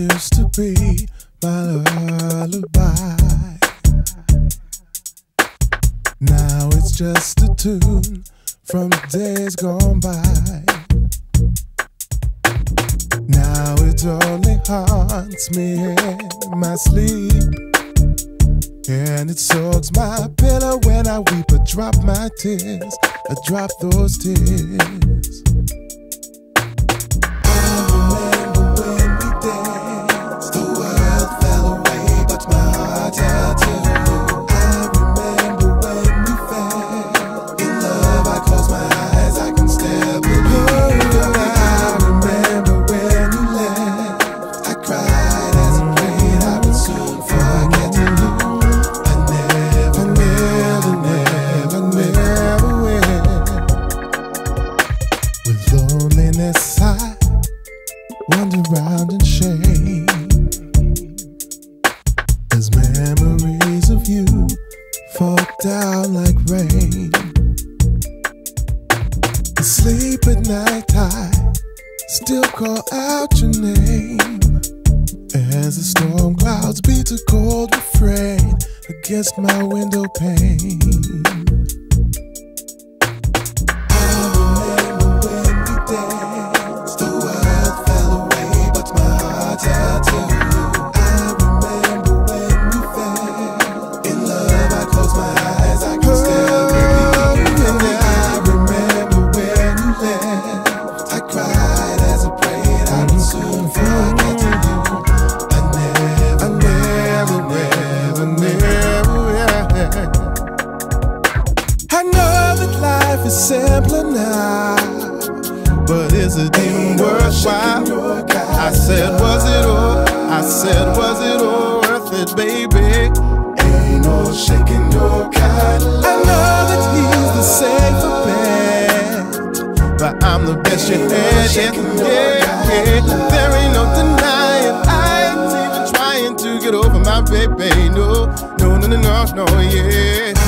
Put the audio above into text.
used to be my lullaby. Now it's just a tune from days gone by. Now it only haunts me in my sleep. And it soaks my pillow when I weep. I drop my tears, I drop those tears. Yes, I wander round in shame as memories of you fall down like rain. Sleep at night, I still call out your name as the storm clouds beat a cold refrain against my window pane. life is simpler now, but is it even worthwhile? I said, was it all? I said, was it all worth it, baby? Ain't no shaking your kind of I know that he's the safer bet, but I'm the best you had. Yeah, yeah, There ain't no denying. I ain't even trying to get over my baby. No, no, no, no, no, no yeah.